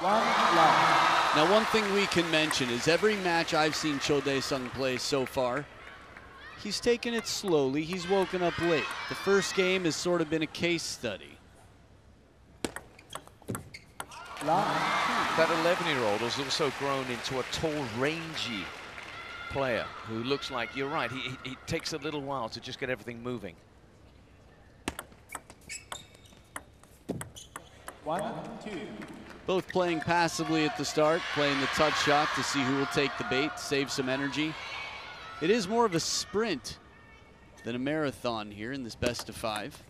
One love. Now, one thing we can mention is every match I've seen Cho Daeseong play so far, he's taken it slowly. He's woken up late. The first game has sort of been a case study. That 11-year-old has also grown into a tall, rangy player who looks like, you're right, he, he, he takes a little while to just get everything moving. One, two. Both playing passively at the start, playing the touch shot to see who will take the bait, save some energy. It is more of a sprint than a marathon here in this best of five.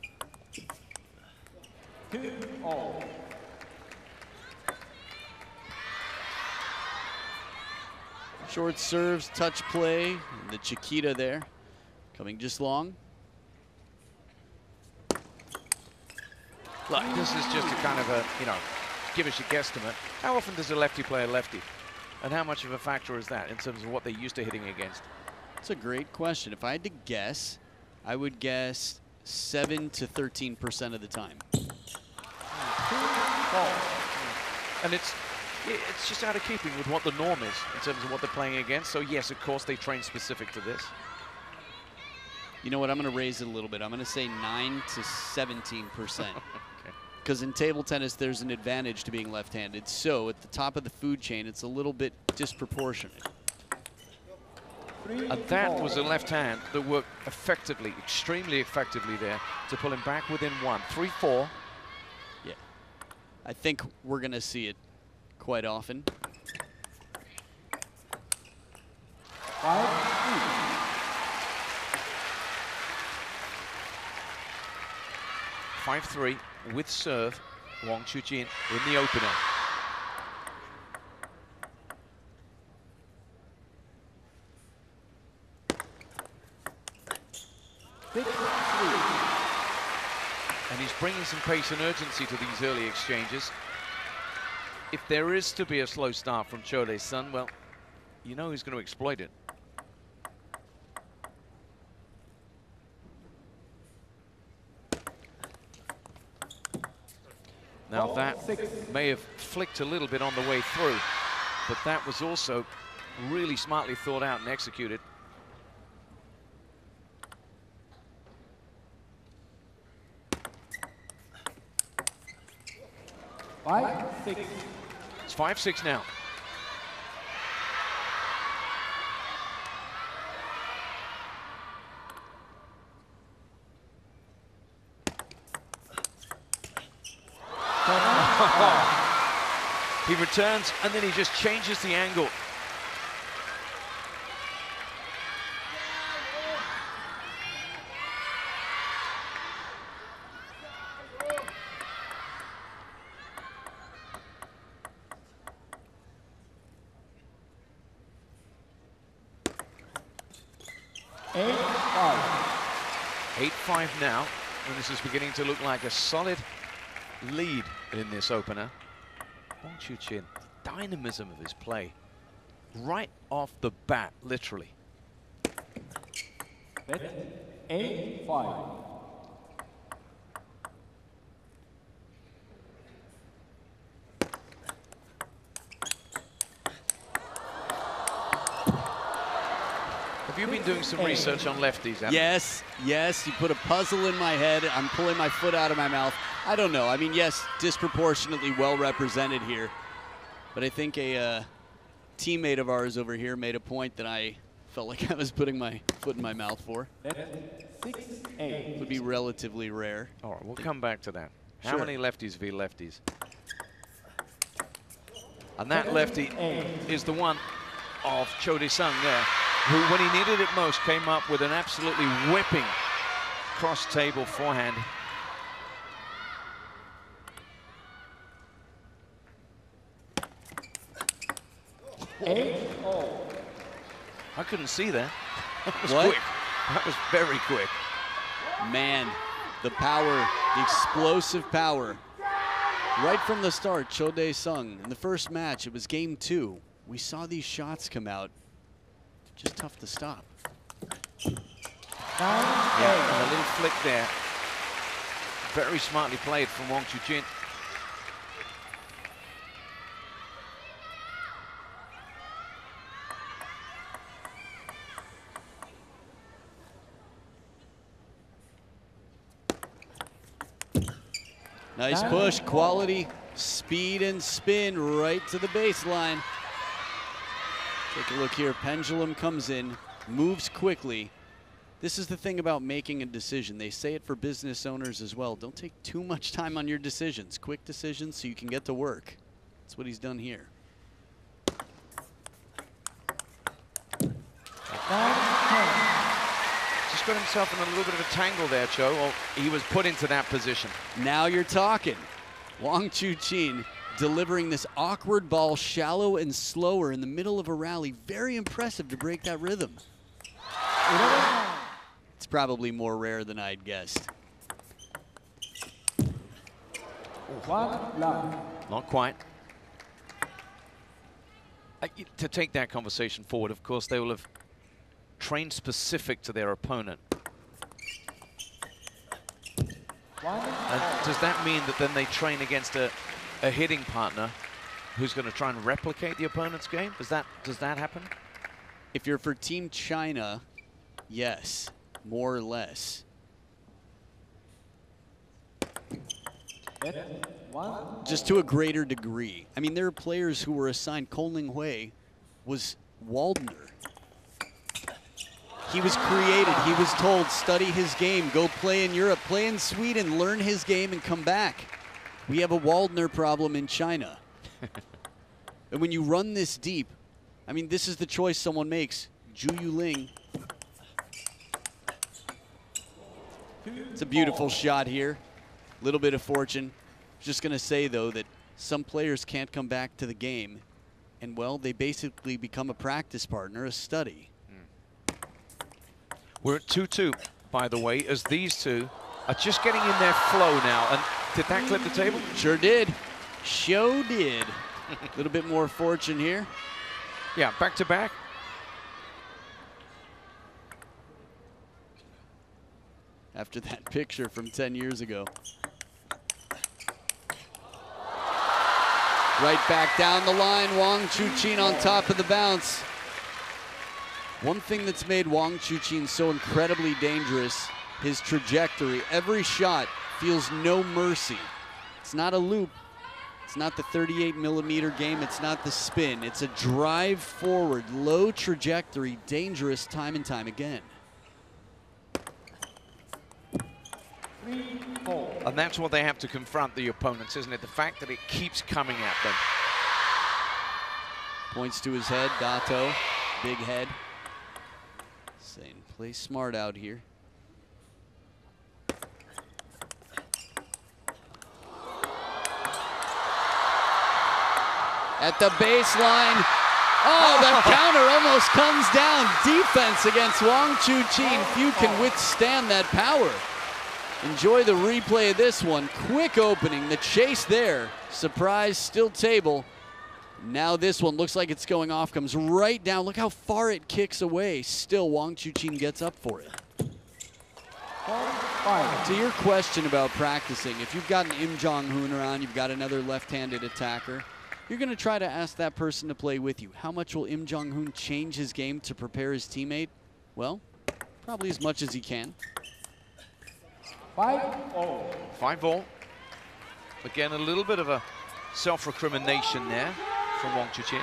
Short serves, touch play, the Chiquita there, coming just long. Look, this is just a kind of a, you know, give us your guesstimate. How often does a lefty play a lefty? And how much of a factor is that in terms of what they're used to hitting against? That's a great question. If I had to guess, I would guess 7 to 13% of the time. Hmm. Hmm. And it's it's just out of keeping with what the norm is in terms of what they're playing against. So yes, of course, they train specific to this. You know what? I'm going to raise it a little bit. I'm going to say 9 to 17%. Because in table tennis, there's an advantage to being left-handed. So at the top of the food chain, it's a little bit disproportionate. And that was a left hand that worked effectively, extremely effectively there to pull him back within one. 3-4. Yeah. I think we're going to see it quite often. Five. Five three with serve. Wang Chuqin in the opener. And he's bringing some pace and urgency to these early exchanges. If there is to be a slow start from Cho Daeseong, well, you know he's going to exploit it. Now that may have flicked a little bit on the way through, but that was also really smartly thought out and executed. Five, six. It's 5-6 now. He returns and then he just changes the angle. Eight, five. 8-5 now, and this is beginning to look like a solid lead in this opener. Wang Chuqin, dynamism of his play, right off the bat, literally. Bet. Eight, five. Have you been doing some research on lefties, Adam? Yes, yes, you put a puzzle in my head. I'm pulling my foot out of my mouth. I don't know. I mean, yes, disproportionately well represented here. But I think a uh, teammate of ours over here made a point that I felt like I was putting my foot in my mouth for. Bet. Six, eight. Would be relatively rare. All right, we'll come back to that. How Sure. many lefties v lefties? And that lefty is the one of Cho Daeseong there, who, when he needed it most, came up with an absolutely whipping cross-table forehand. Eight, all. I couldn't see that. That was What? quick. That was very quick. Man, the power, the explosive power. Right from the start, Cho Daeseong. In the first match, it was game two. We saw these shots come out just tough to stop. Yeah, and a little flick there. Very smartly played from Wang Chuqin. Nice push, quality, speed and spin right to the baseline. Take a look here. Pendulum comes in, moves quickly. This is the thing about making a decision. They say it for business owners as well. Don't take too much time on your decisions. Quick decisions so you can get to work. That's what he's done here. Just got himself in a little bit of a tangle there, Cho. Or he was put into that position. Now you're talking. Wang Chuqin delivering this awkward ball shallow and slower in the middle of a rally. Very impressive to break that rhythm. It's probably more rare than I'd guessed. Not quite. Uh, to take that conversation forward, of course, they will have trained specific to their opponent. And does that mean that then they train against a, a hitting partner who's going to try and replicate the opponent's game? Does that does that happen? If you're for Team China, yes, more or less. Just to a greater degree. I mean, there are players who were assigned. Kong Linghui was Waldner. He was created. He was told, study his game, go play in Europe, play in Sweden, learn his game, and come back. We have a Waldner problem in China. and when you run this deep, I mean, this is the choice someone makes. Zhu Yuling. It's a beautiful shot here. Little bit of fortune. Just going to say, though, that some players can't come back to the game. And, well, they basically become a practice partner, a study. Hmm. We're at 2-2, by the way, as these two are just getting in their flow now. And did that clip the table? Sure did. Show did. A little bit more fortune here. Yeah, back to back. after that picture from 10 years ago. Right back down the line, Wang Chuqin on top of the bounce. One thing that's made Wang Chuqin so incredibly dangerous, his trajectory. Every shot feels no mercy. It's not a loop. It's not the 38 millimeter game. It's not the spin. It's a drive forward, low trajectory, dangerous time and time again. And that's what they have to confront the opponents, isn't it? The fact that it keeps coming at them. Points to his head, Dato, big head. Saying, play smart out here. At the baseline. Oh, the counter almost comes down. Defense against Wang Chuqin. Few can withstand that power. Enjoy the replay of this one. Quick opening, the chase there. Surprise, still table. Now this one looks like it's going off, comes right down. Look how far it kicks away. Still, Wang Chuqin gets up for it. Five. To your question about practicing, if you've got an Im Jong Hoon around, you've got another left-handed attacker, you're going to try to ask that person to play with you. How much will Im Jong Hoon change his game to prepare his teammate? Well, probably as much as he can. Five, oh. Five all. Again, a little bit of a self-recrimination there from Wang Chuqin.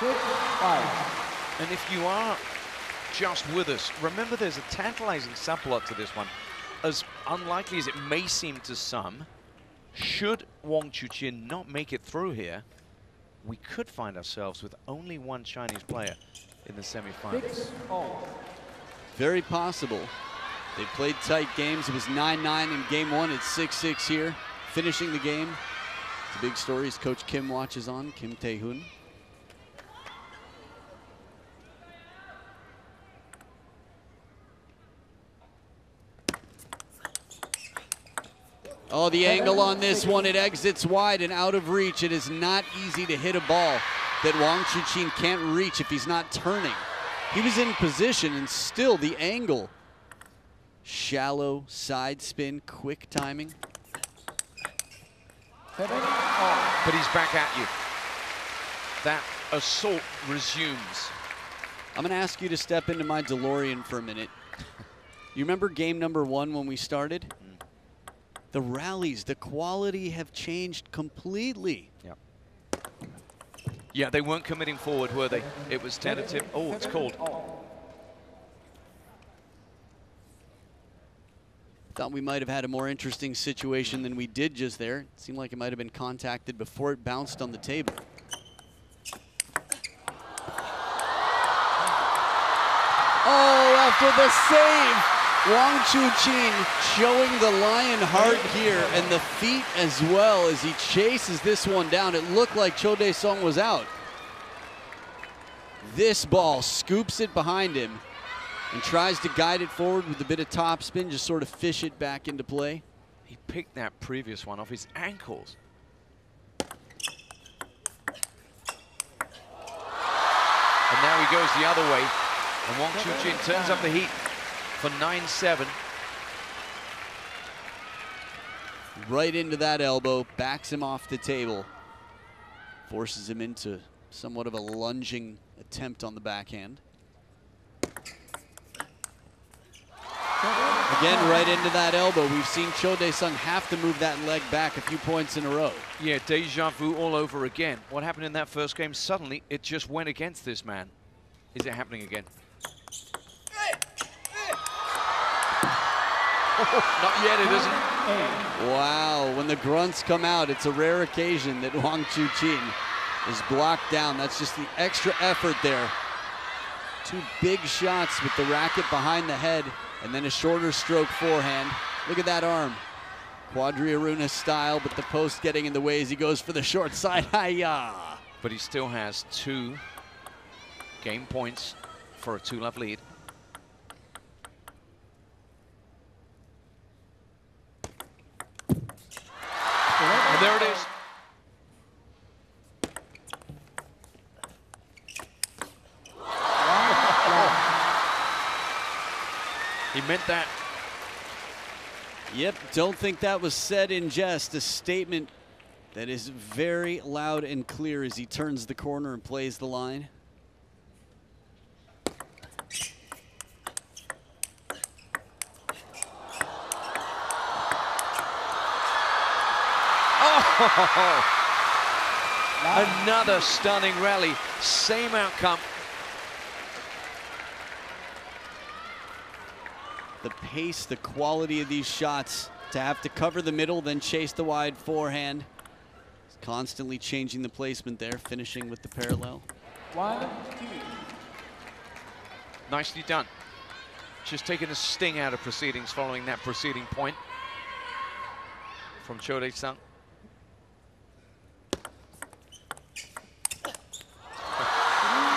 Six, five. And if are just with us, remember there's a tantalizing subplot to this one. As unlikely as it may seem to some, should Wang Chuqin not make it through here, we could find ourselves with only one Chinese player in the semifinals. Very possible. They played tight games. It was 9-9 in game one. It's 6-6 here. Finishing the game. The big story as Coach Kim watches on, Kim Tae-hoon. Oh, the angle on this one, it exits wide and out of reach. It is not easy to hit a ball that Wang Chuqin can't reach if he's not turning. He was in position and still the angle. Shallow side spin, quick timing. But he's back at you. that assault resumes. I'm going to ask you to step into my DeLorean for a minute. You remember game number one when we started? The rallies, the quality have changed completely. Yeah. Yeah, they weren't committing forward, were they? It was tentative. Oh, it's called. Thought we might have had a more interesting situation than we did just there. It seemed like it might have been contacted before it bounced on the table. Oh, after the save, Wang Chuqin showing the lion heart here and the feet as well as he chases this one down. It looked like Cho Daeseong was out. This ball scoops it behind him and tries to guide it forward with a bit of topspin, just sort of fish it back into play. He picked that previous one off his ankles. And now he goes the other way. And Wang Chuqin turns up the heat for 9-7. Right into that elbow, backs him off the table, forces him into somewhat of a lunging attempt on the backhand. Again, right into that elbow. We've seen Cho Daeseong have to move that leg back a few points in a row. Yeah, deja vu all over again. What happened in that first game? Suddenly, it just went against this man. Is it happening again? not yet, it isn't. Wow, when the grunts come out, it's a rare occasion that Wang Chuqin is blocked down. That's just the extra effort there. Two big shots with the racket behind the head and then a shorter stroke forehand. Look at that arm. Quadri Aruna style, but the post getting in the way as he goes for the short side. Hiya! But he still has two game points for a two-love lead. And there it is. He meant that. Yep, don't think that was said in jest. A statement that is very loud and clear as he turns the corner and plays the line. Oh! Another stunning rally. Same outcome. The pace, the quality of these shots to have to cover the middle, then chase the wide forehand. Constantly changing the placement there, finishing with the parallel. One, two. Nicely done. Just taking the sting out of proceedings following that preceding point from Cho Daeseong.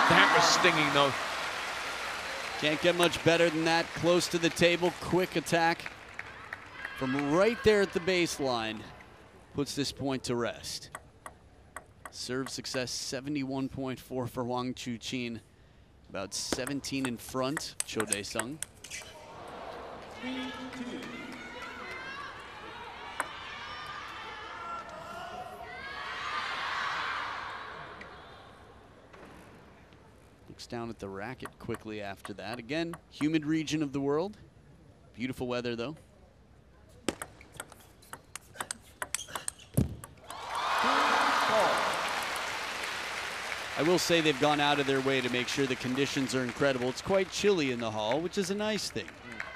that was stinging though. Can't get much better than that. Close to the table, quick attack from right there at the baseline. Puts this point to rest. Serve success 71.4 for Wang Chuqin. About 17 in front, Cho Daeseong. Looks down at the racket quickly after that. Again, humid region of the world. Beautiful weather though. I will say they've gone out of their way to make sure the conditions are incredible. It's quite chilly in the hall, which is a nice thing.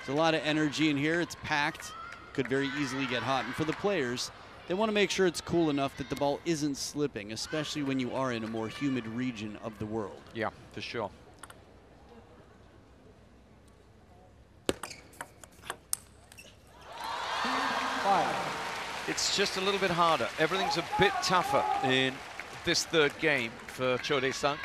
There's a lot of energy in here. It's packed. Could very easily get hot. And for the players, they want to make sure it's cool enough that the ball isn't slipping, especially when you are in a more humid region of the world. Yeah, for sure. Five. It's just a little bit harder. Everything's a bit tougher in this third game for Cho Daeseong.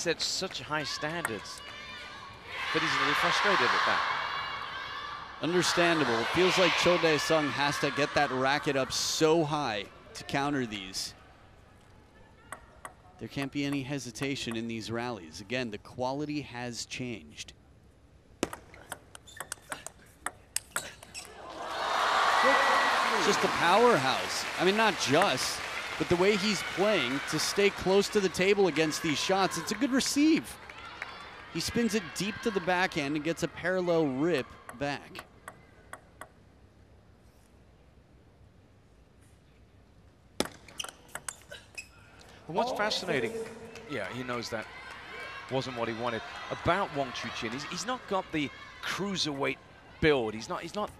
And he set such high standards. But he's little frustrated at that. Understandable. It feels like Cho Daeseong has to get that racket up so high to counter these. There can't be any hesitation in these rallies. Again, the quality has changed. Just a powerhouse. I mean, not just, but the way he's playing to stay close to the table against these shots, it's a good receive. He spins it deep to the backhand and gets a parallel rip back. What's fascinating, yeah, he knows that wasn't what he wanted. About Wong Chu Chin, he's, he's not got the cruiserweight build. He's not. He's not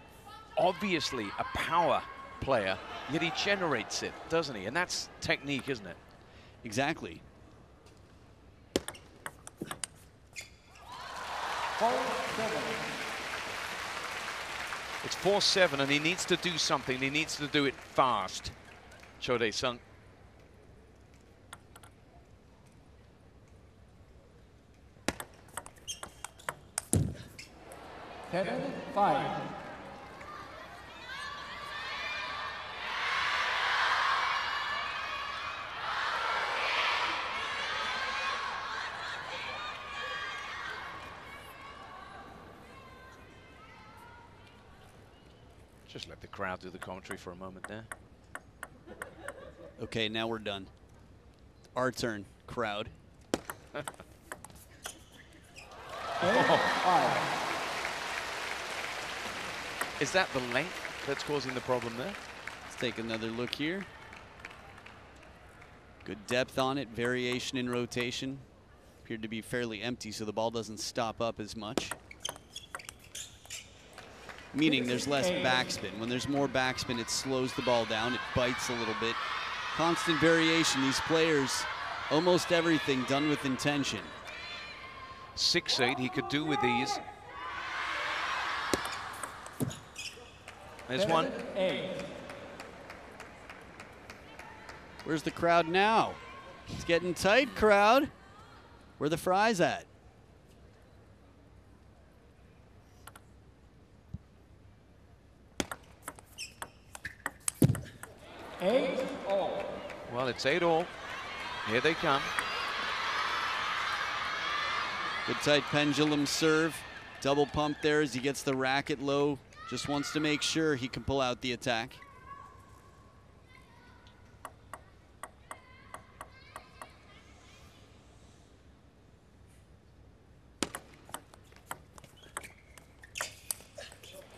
obviously a power player, yet he generates it, doesn't he? And that's technique, isn't it? Exactly. It's 4-7, and he needs to do something. He needs to do it fast. Cho Daeseong. Seven five. Just let the crowd do the commentary for a moment there. Okay, now we're done. Our turn, crowd. Five. Is that the length that's causing the problem there? Let's take another look here. Good depth on it, variation in rotation. Appeared to be fairly empty, so the ball doesn't stop up as much. Meaning there's less backspin. When there's more backspin, it slows the ball down, it bites a little bit. Constant variation. These players, almost everything done with intention. 6-8 he could do with these. There's one. Where's the crowd now? It's getting tight, crowd. Where the fries at? Eight all. Well, it's 8 all. Here they come. Good tight pendulum serve. Double pump there as he gets the racket low. Just wants to make sure he can pull out the attack.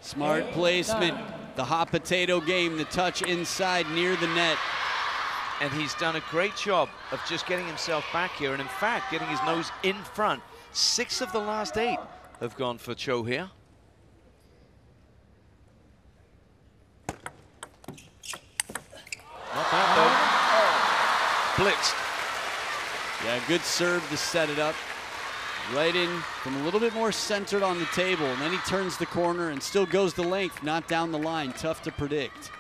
Smart placement. The hot potato game, the touch inside near the net. And he's done a great job of just getting himself back here and, in fact, getting his nose in front. Six of the last eight have gone for Cho here. Not bad, though. Oh. Blitzed. Yeah, good serve to set it up. Right in from a little bit more centered on the table. And then he turns the corner and still goes the length, not down the line. Tough to predict.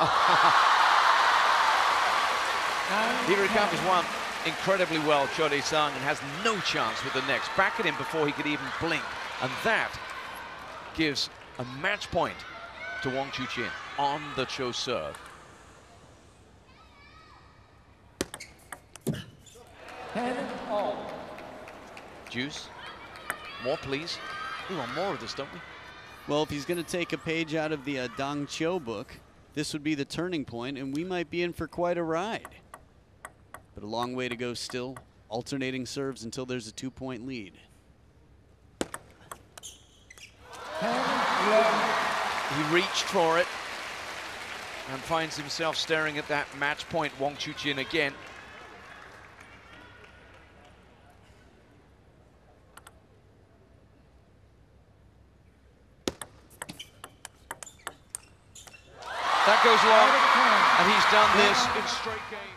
He recovers one incredibly well, Cho Daeseong, and has no chance with the next. Back at him before he could even blink. And that gives a match point to Wang Chuqin on the Cho serve. Ten all. Juice. More, please. We want more of this, don't we? Well, if he's going to take a page out of the uh, Dong Cho book, this would be the turning point, and we might be in for quite a ride. But a long way to go still. Alternating serves until there's a two point lead. He reached for it and finds himself staring at that match point Wang Chuqin again. That goes long, and he's done this in straight games.